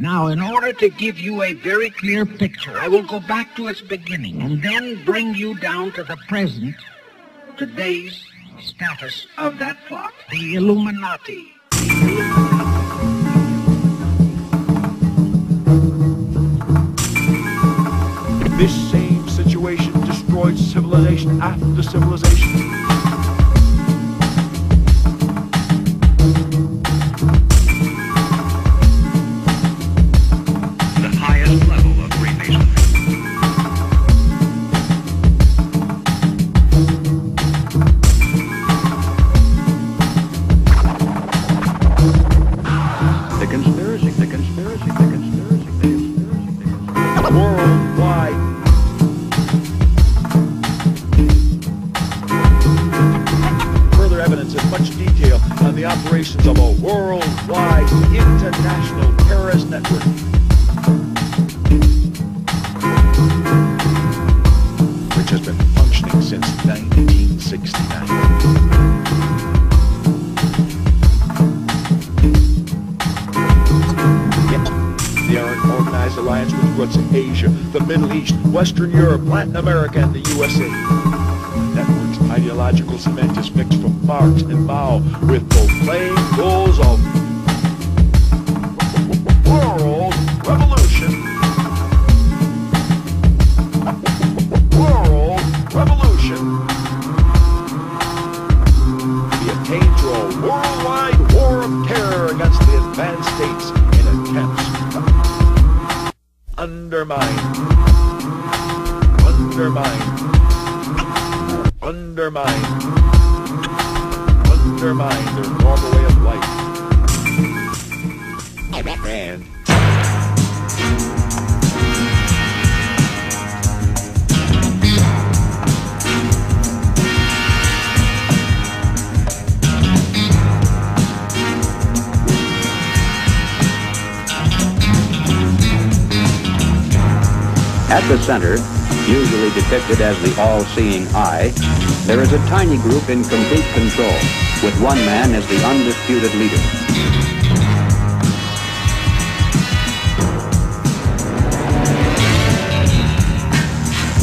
Now, in order to give you a very clear picture, I will go back to its beginning and then bring you down to the present, today's status of that plot. The Illuminati. This same situation destroyed civilization after civilization. Undermine, undermine, undermine their normal way of life. And At the center, usually depicted as the all-seeing eye, there is a tiny group in complete control, with one man as the undisputed leader.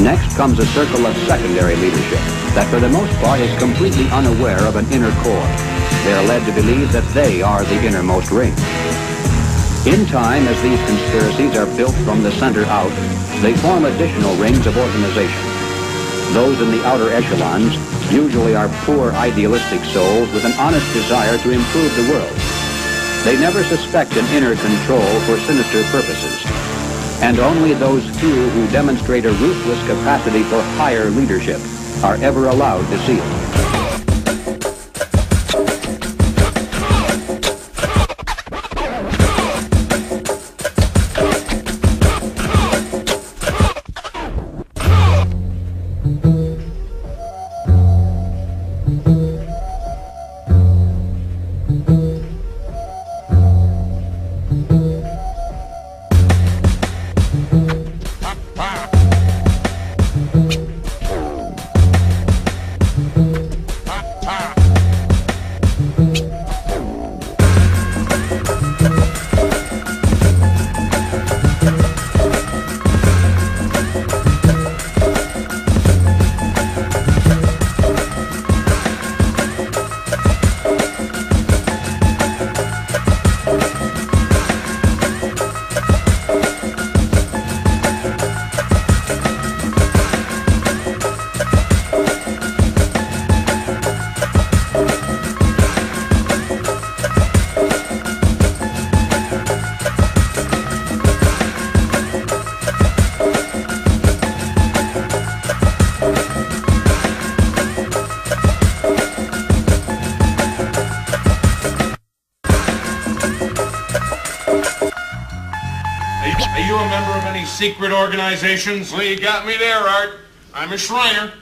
Next comes a circle of secondary leadership that for the most part is completely unaware of an inner core. They are led to believe that they are the innermost ring. In time, as these conspiracies are built from the center out, they form additional rings of organization. Those in the outer echelons usually are poor idealistic souls with an honest desire to improve the world. They never suspect an inner control for sinister purposes. And only those few who demonstrate a ruthless capacity for higher leadership are ever allowed to see it. Secret organizations? Well, you got me there, Art. I'm a Shriner.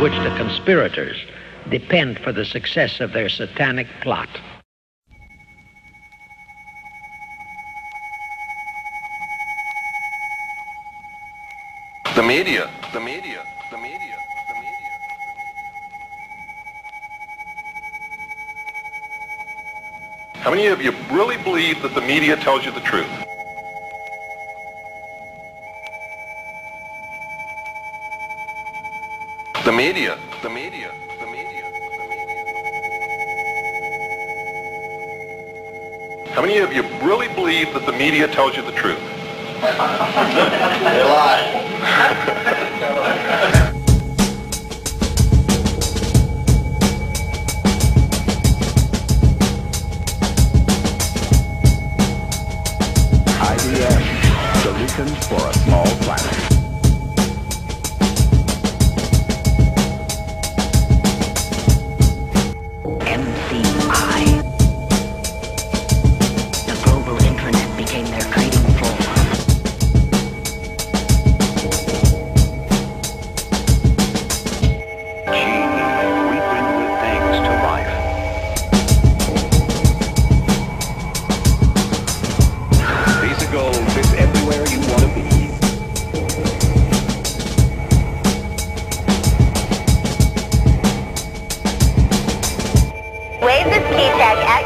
which the conspirators depend for the success of their satanic plot. The media, the media. The media, the media. How many of you really believe that the media tells you the truth? The media, the media, the media, the media. How many of you really believe that the media tells you the truth? they lie. for a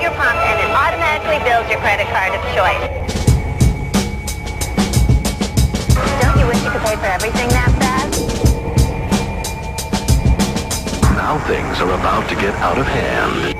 your and it automatically your credit card of choice. Don't you wish you could pay for everything that fast? Now things are about to get out of hand.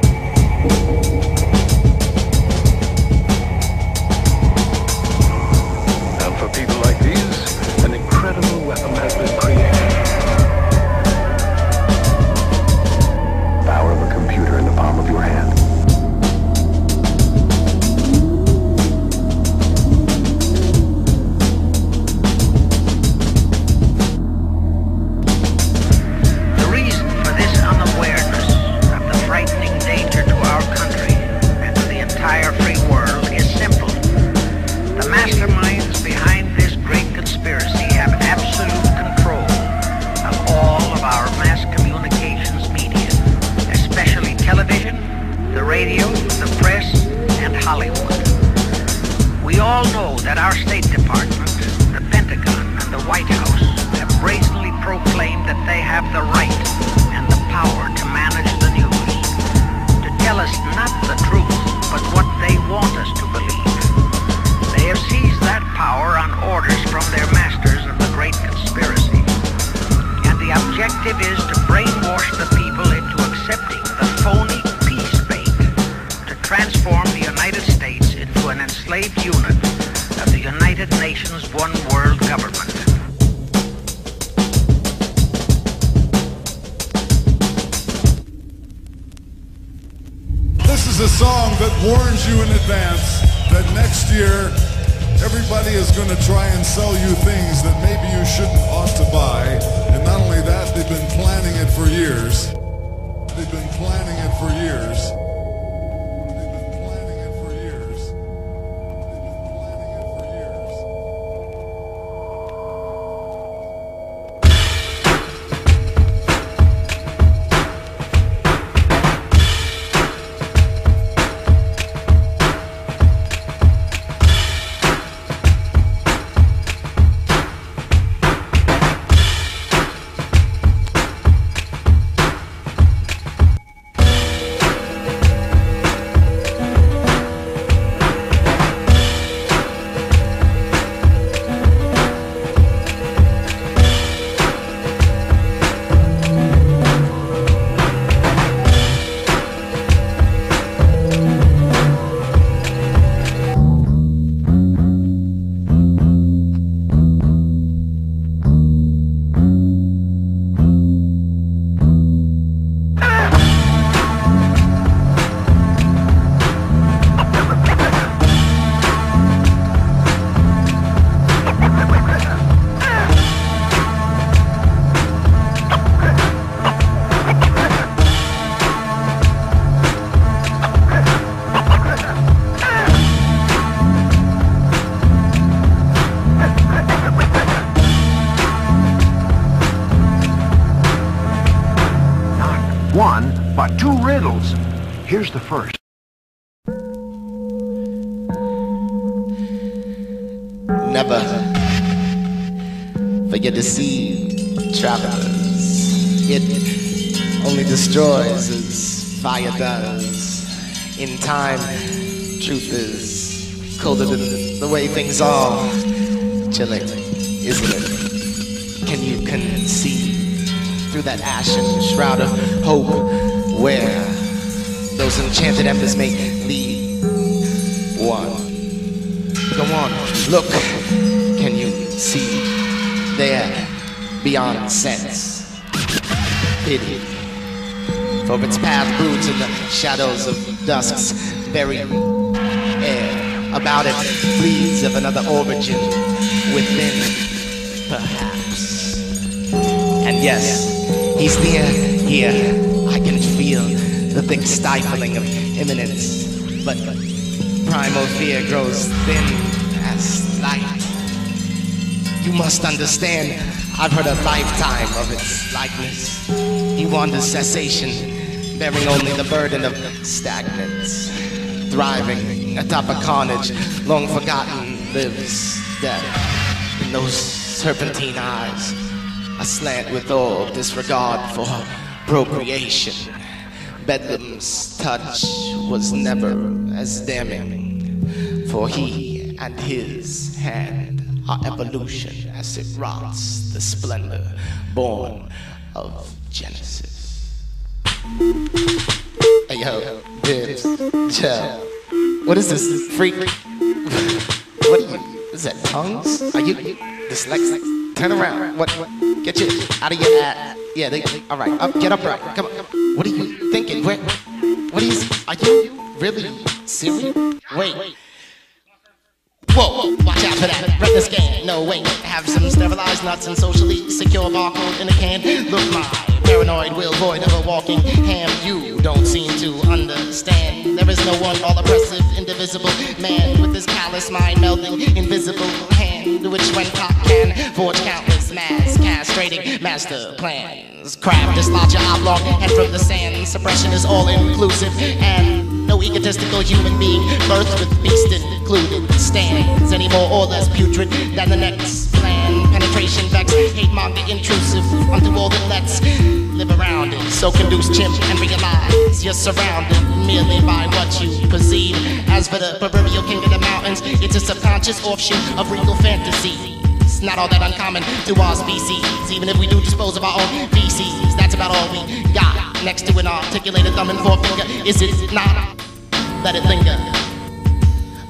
Advance that next year everybody is going to try and sell you things that maybe you shouldn't ought to buy. And not only that, they've been planning it for years. They've been planning it for years. Forget to see travelers. It only destroys as fire does. In time, truth is colder than the way things are. Chilling, isn't it? Can you conceive through that ashen shroud of hope where those enchanted embers may lead one? Go on, look. Can you see there beyond sense? Pity. For its path broods in the shadows of dusk's very air. About it breathes of another origin within, perhaps. And yes, he's near here. I can feel the thick stifling of imminence. But primal fear grows thin. You must understand, I've heard a lifetime of its likeness. He wanders cessation, bearing only the burden of stagnance. Thriving atop a carnage, long forgotten, lives death. In those serpentine eyes, aslant with all disregard for procreation. Bedlam's touch was never as damning, for he and his hand are evolution as it rots the splendor born of Genesis. Hey yo, Dibbs, chill. What is this, freak? What are you? Is that tongues? Are you dyslexic? Turn around. What? Get you out of your ass. Yeah, they, all right. Up, get upright. Come on, come on. What are you thinking? Where? What are you? Are you really serious? Wait. Whoa, watch out for that retina scan. No, wait, have some sterilized nuts and socially secure barcode in a can. Look, my paranoid will void of a walking ham. You don't seem to understand. There is no one all oppressive, indivisible man with his callous mind melding invisible hand, which when cock can forge countless mass castrating master plans. Craft dislodge your oblong and from the sand. Suppression is all inclusive and no egotistical human being birthed with beast included stands any more or less putrid than the next plan. Penetration vex, hate monger intrusive unto all that lets live around it. So conduce chimp and realize you're surrounded merely by what you perceive. As for the proverbial king of the mountains, it's a subconscious offshoot of regal fantasy. It's not all that uncommon to our species, even if we do dispose of our own feces. That's about all we got. Next to an articulated thumb and forefinger, is it not? Let it linger.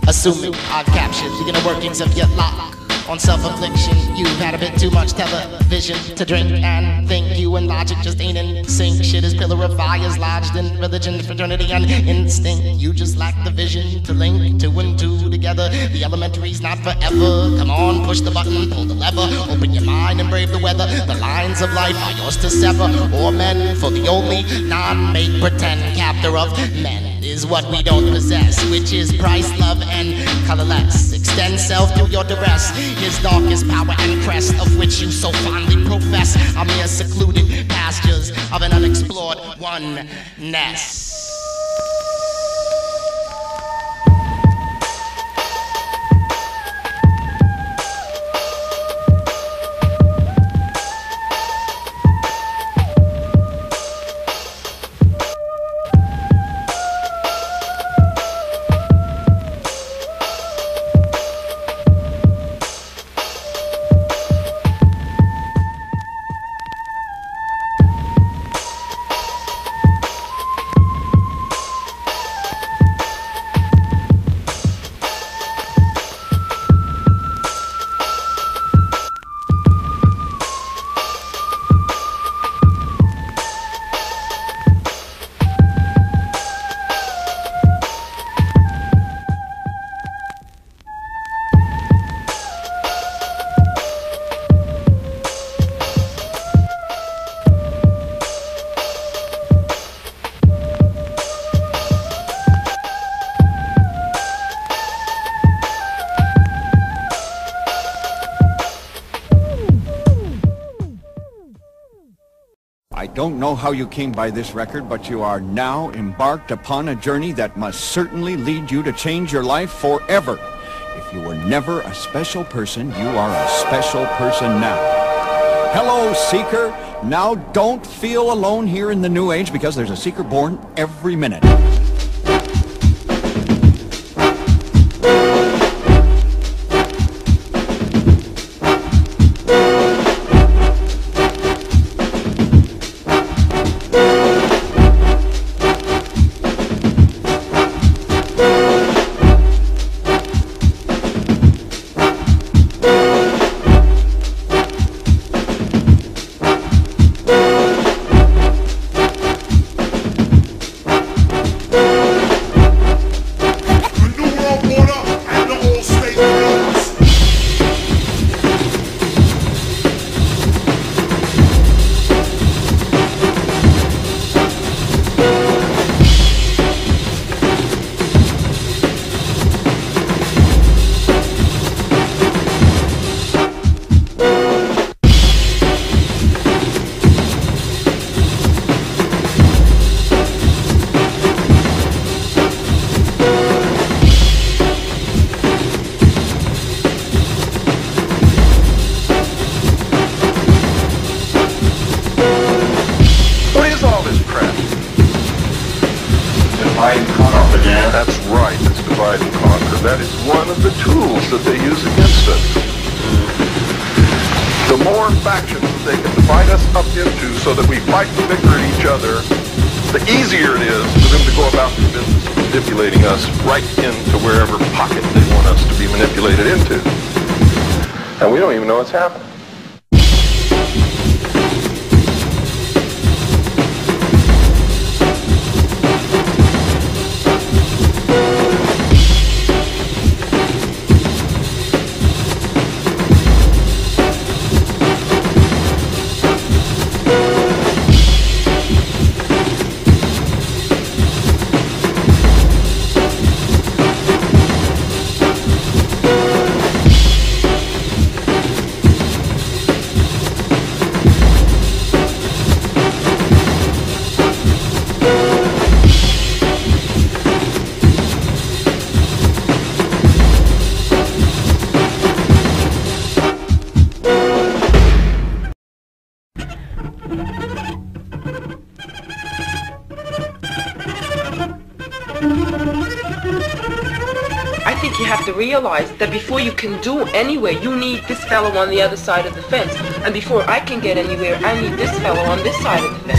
Assuming I've captured the inner workings of your lock on self-affliction. You've had a bit too much television to drink and think you and logic just ain't in sync. Shit is pillar of fires lodged in religion, fraternity, and instinct. You just lack the vision to link two and two together. The elementary's not forever. Come on, push the button, pull the lever, open your mind and brave the weather. The lines of life are yours to sever, or men for the only non-make pretend captor of men is what we don't possess, which is price, love, and colorless. Extend self through your duress, his darkest power and crest, of which you so fondly profess, are mere secluded pastures of an unexplored oneness. Don't know how you came by this record, but you are now embarked upon a journey that must certainly lead you to change your life forever. If you were never a special person, you are a special person now. Hello, Seeker. Now don't feel alone here in the New Age because there's a Seeker born every minute. realize that before you can do anywhere, you need this fellow on the other side of the fence. And before I can get anywhere, I need this fellow on this side of the fence.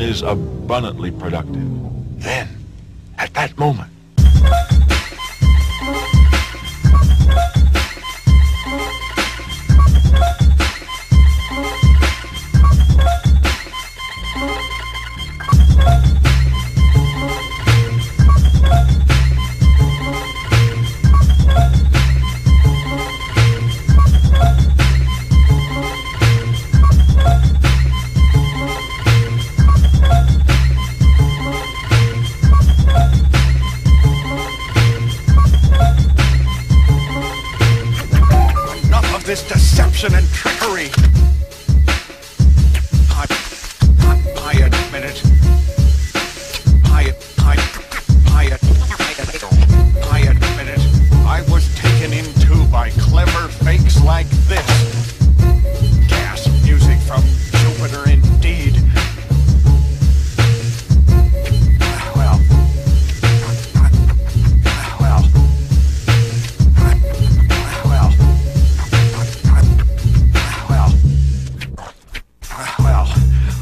one is abundantly productive. Then, at that moment,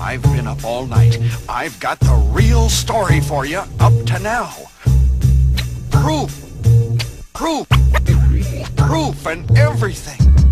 I've been up all night. I've got the real story for you up to now. Proof. Proof. Proof and everything.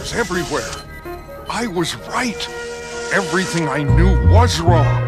Everywhere. I was right. Everything I knew was wrong.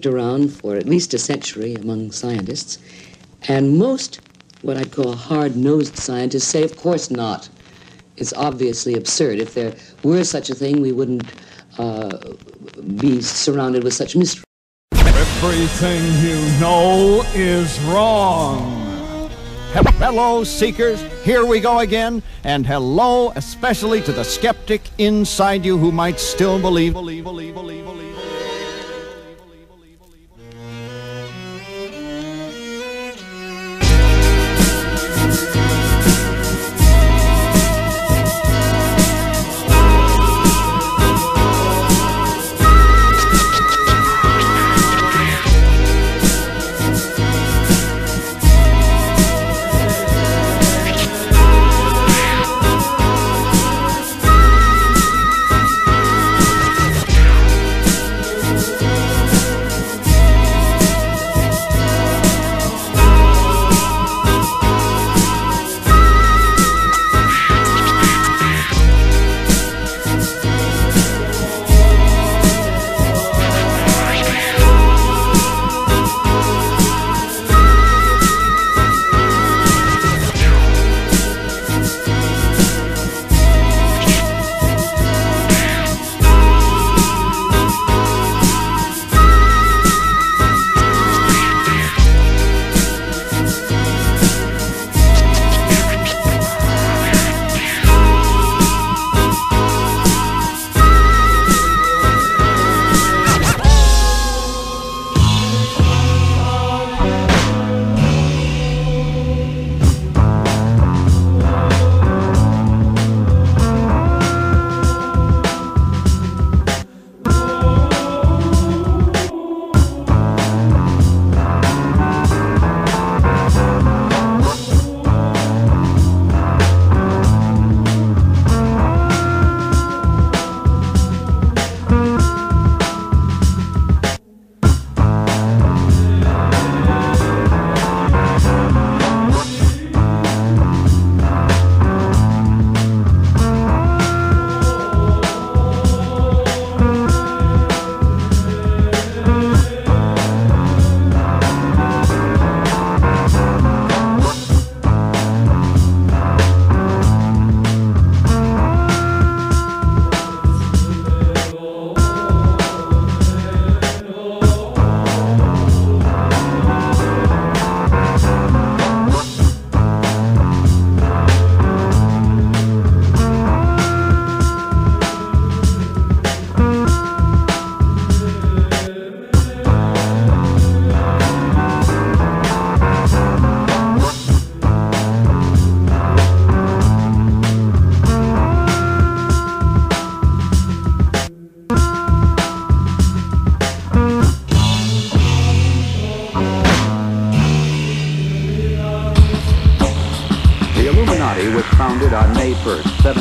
Kicked around for at least a century among scientists. And most, what I'd call hard nosed scientists, say, of course not. It's obviously absurd. If there were such a thing, we wouldn't uh, be surrounded with such mystery. Everything you know is wrong. Hello, seekers. Here we go again. And hello, especially to the skeptic inside you who might still believe, believe, believe, believe, believe.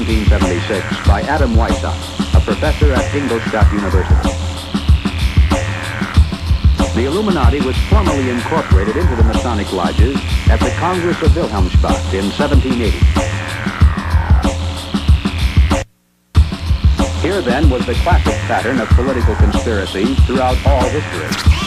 1st, 1776 by Adam Weishaupt, a professor at Ingolstadt University. The Illuminati was formally incorporated into the Masonic lodges at the Congress of Wilhelmsbad in 1780. Here then was the classic pattern of political conspiracy throughout all history.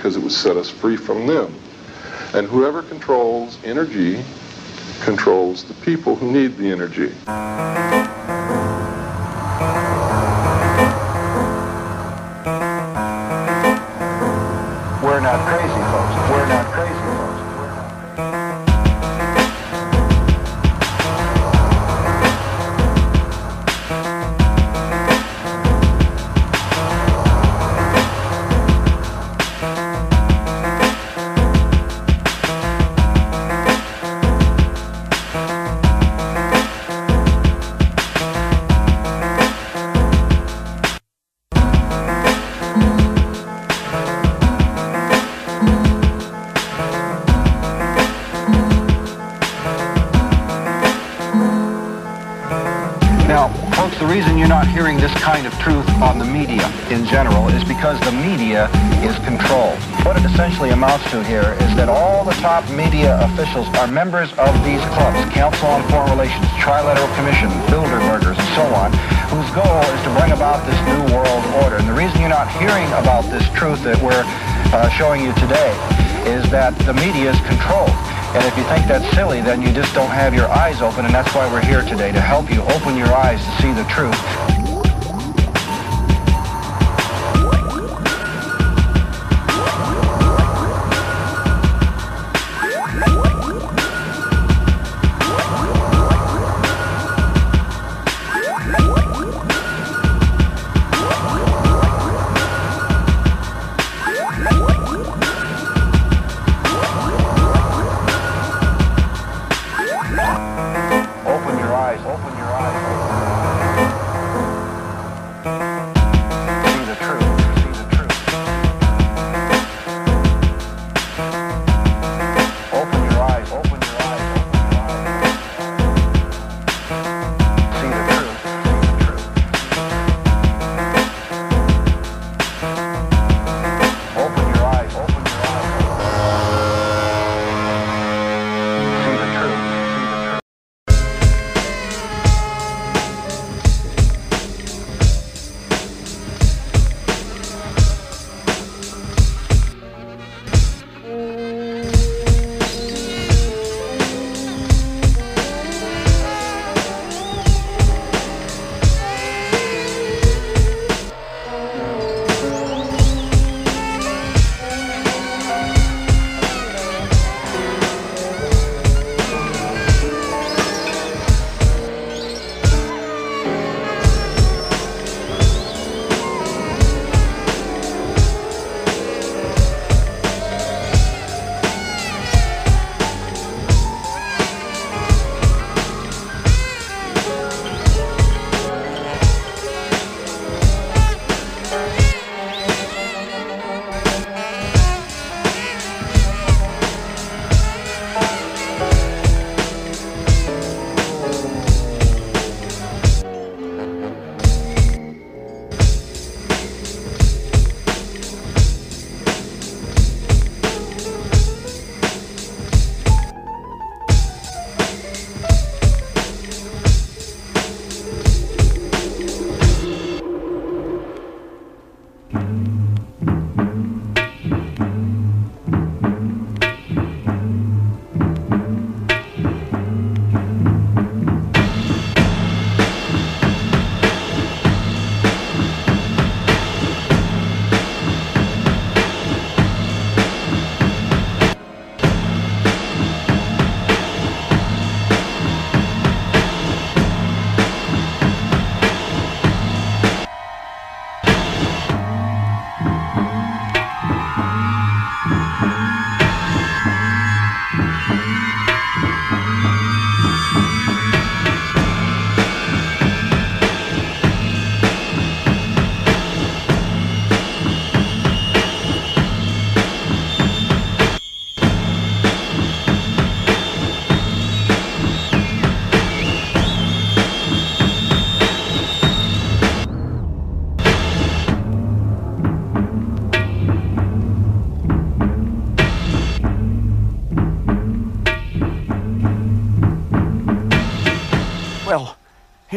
Because it would set us free from them. And whoever controls energy controls the people who need the energy. Officials are members of these clubs, Council on Foreign Relations, Trilateral Commission, Bilderbergers, and so on, whose goal is to bring about this new world order. And the reason you're not hearing about this truth that we're uh, showing you today is that the media is controlled. And if you think that's silly, then you just don't have your eyes open, and that's why we're here today, to help you open your eyes to see the truth.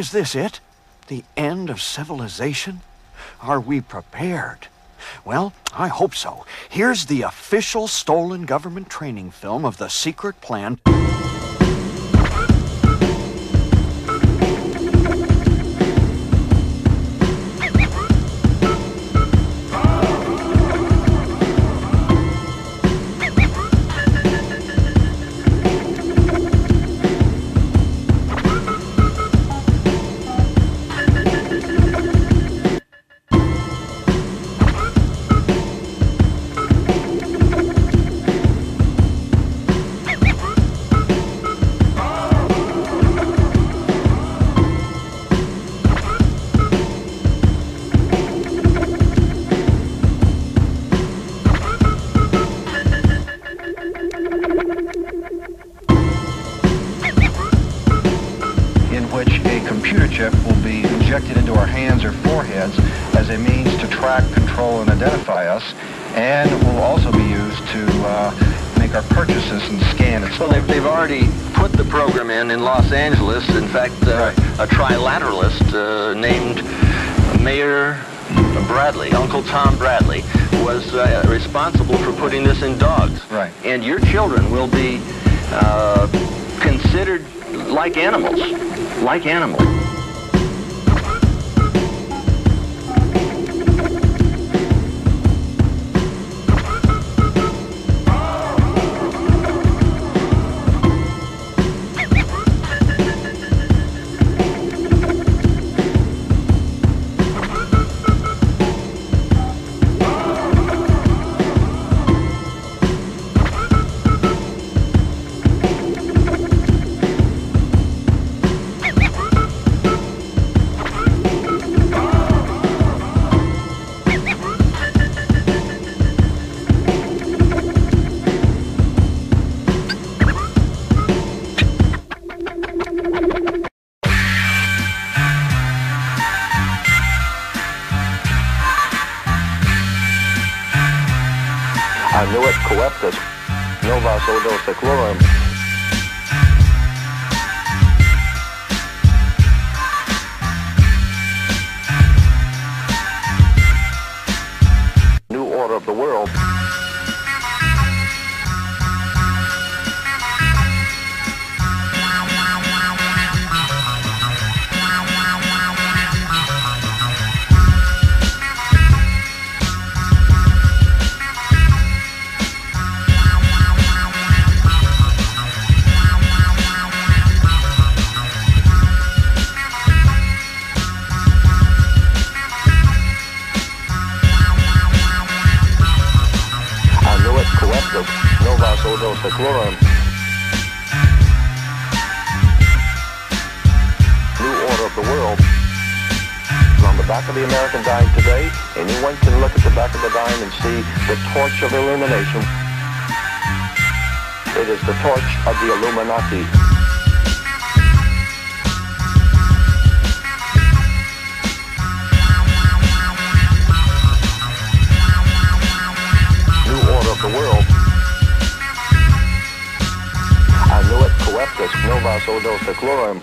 Is this it? The end of civilization? Are we prepared? Well, I hope so. Here's the official stolen government training film of the secret plan. Make purchases and scan and Well, they've, they've already put the program in in Los Angeles. In fact, uh, a trilateralist uh, named Mayor Bradley, Uncle Tom Bradley, was uh, responsible for putting this in dogs. Right. And your children will be uh, considered like animals, like animals. Odos. New order of the world. On the back of the American dime today, anyone can look at the back of the dime and see the torch of illumination. It is the torch of the Illuminati. Космического судового клоем.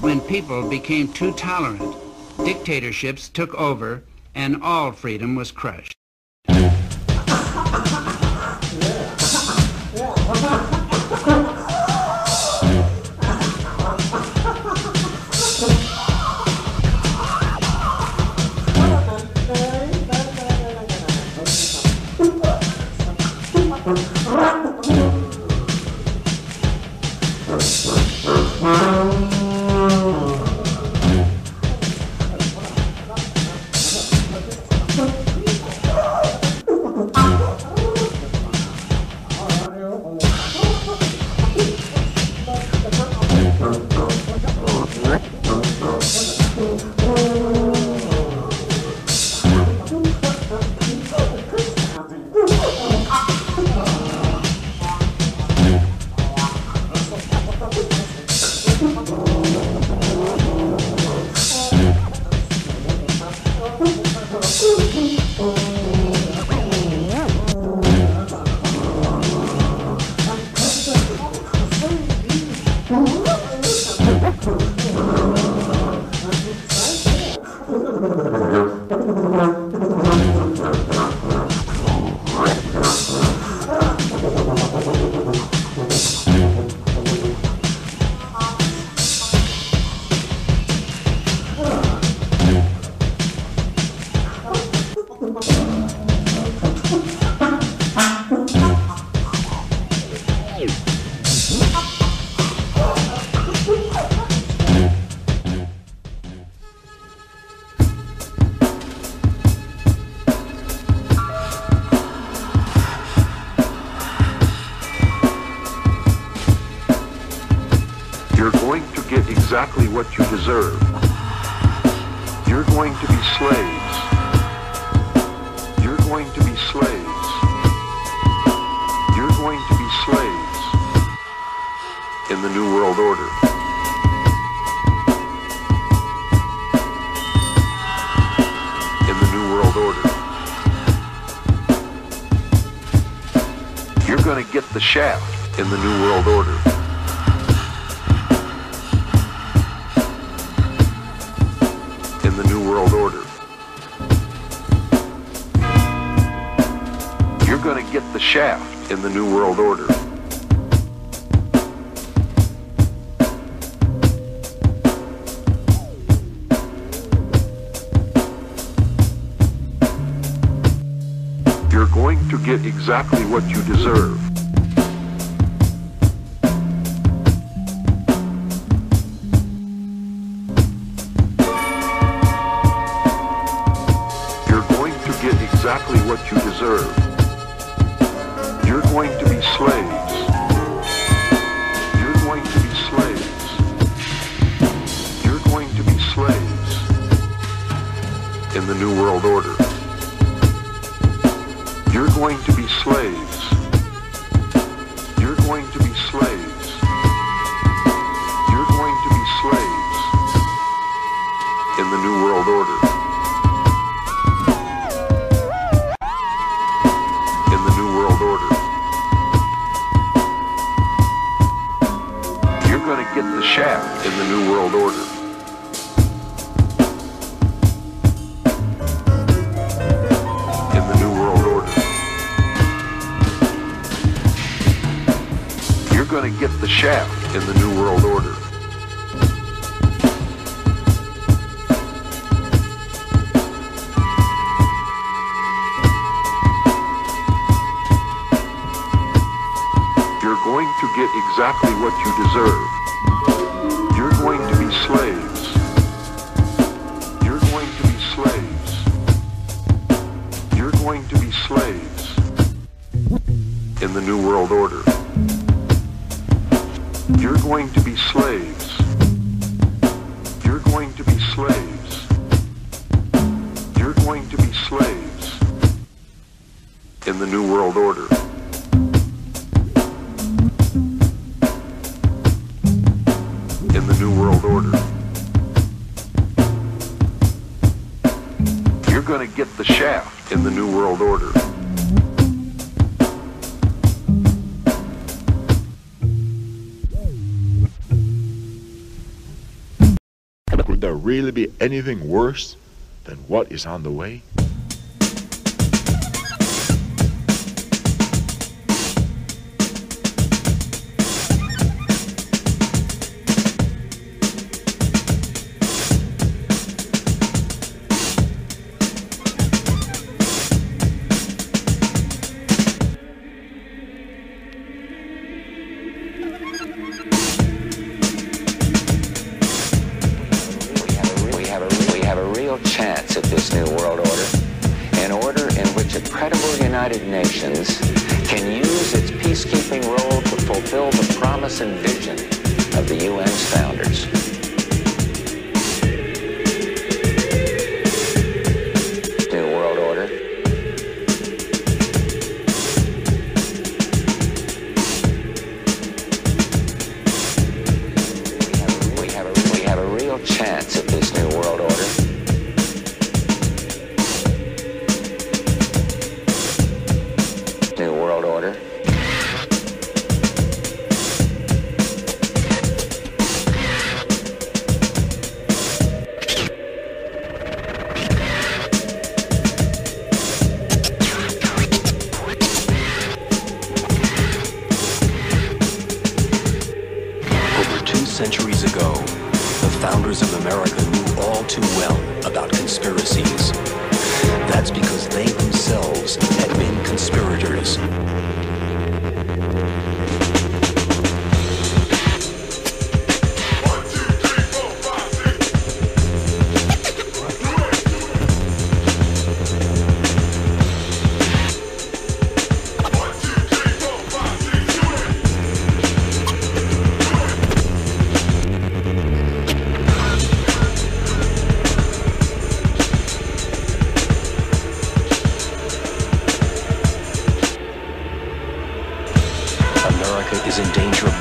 When people became too tolerant, dictatorships took over and all freedom was crushed. What exactly what you deserve. Worse than what is on the way?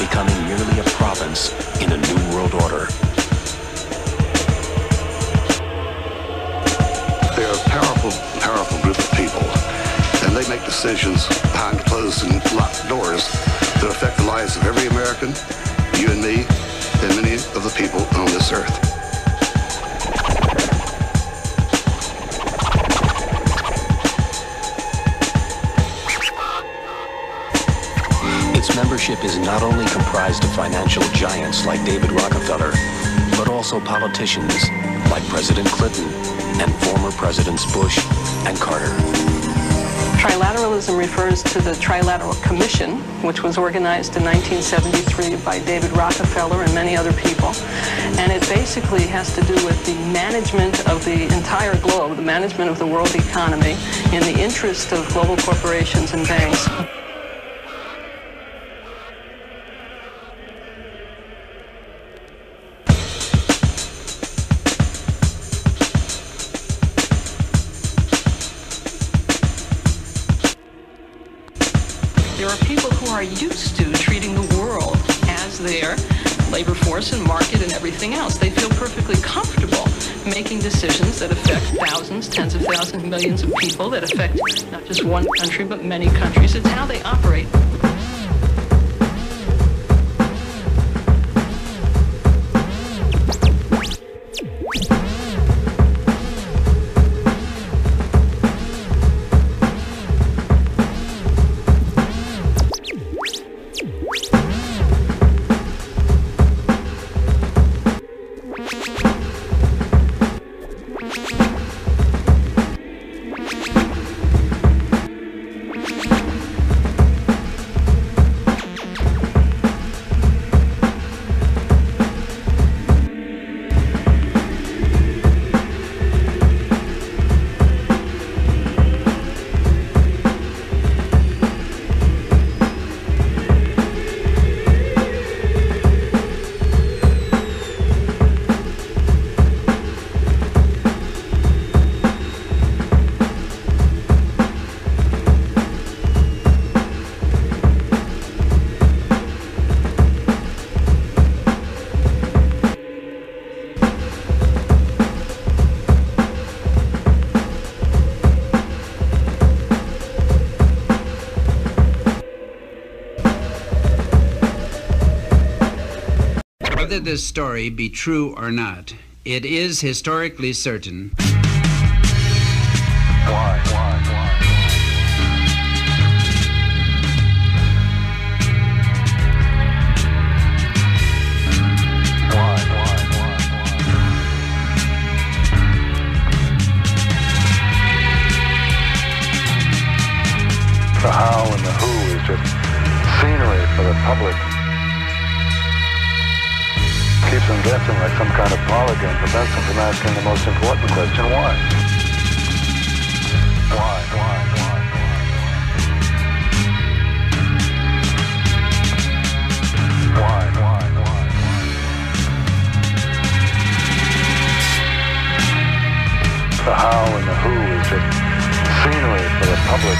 Becoming merely a province in a new world order. They're a powerful, powerful group of people, and they make decisions behind closed and locked doors that affect the lives of every American, you and me, and many of the people on this earth. Its membership is not only comprised of financial giants like David Rockefeller, but also politicians like President Clinton and former Presidents Bush and Carter. Trilateralism refers to the Trilateral Commission, which was organized in 1973 by David Rockefeller and many other people. And it basically has to do with the management of the entire globe, the management of the world economy in the interest of global corporations and banks. Millions of people, that affect not just one country, but many countries. It's how they operate. Whether this story be true or not, It is historically certain. Scenery for the public.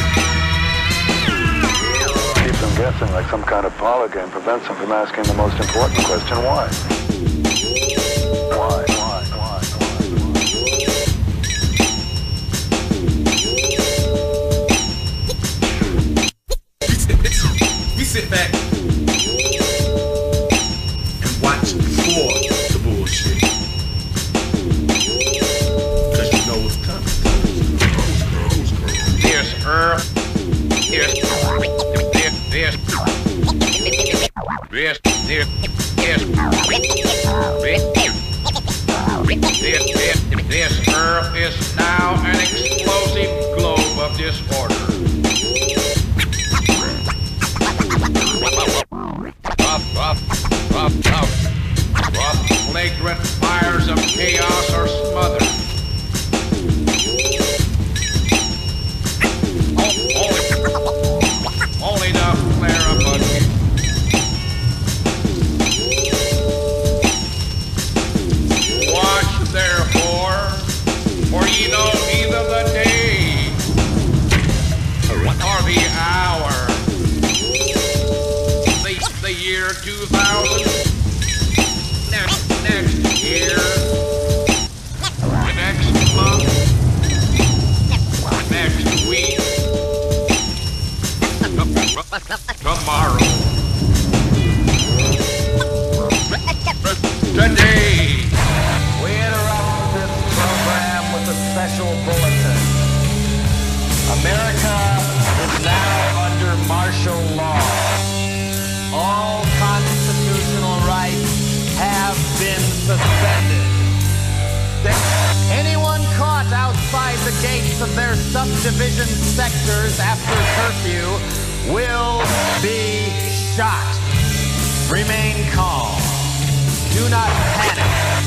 Keeps them guessing like some kind of parlor game, prevents them from asking the most important question? Why? Why? America is now under martial law. All constitutional rights have been suspended. Anyone caught outside the gates of their subdivision sectors after curfew will be shot. Remain calm. Do not panic.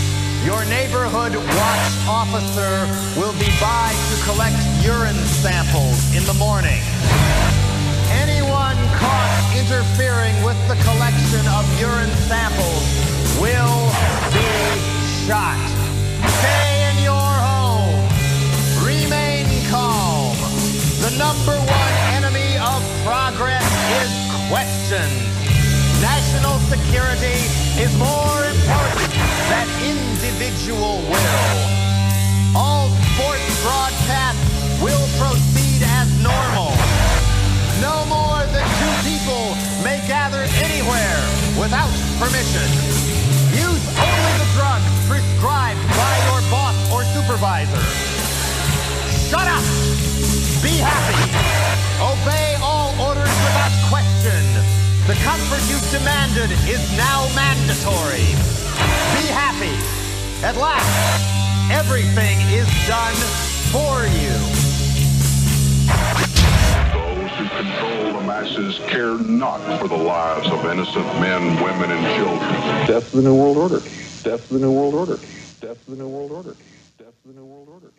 Your neighborhood watch officer will be by to collect urine samples in the morning. Anyone caught interfering with the collection of urine samples will be shot. Stay in your home. Remain calm. The number one enemy of progress is questions. National security is more important than individual will. All sports broadcasts will proceed as normal. No more than two people may gather anywhere without permission. Use only the drugs prescribed by your boss or supervisor. Shut up! Be happy! Obey The comfort you've demanded is now mandatory. Be happy. At last, everything is done for you. Those who control the masses care not for the lives of innocent men, women, and children. Death of the New World Order. Death of the New World Order. Death of the New World Order. Death of the New World Order.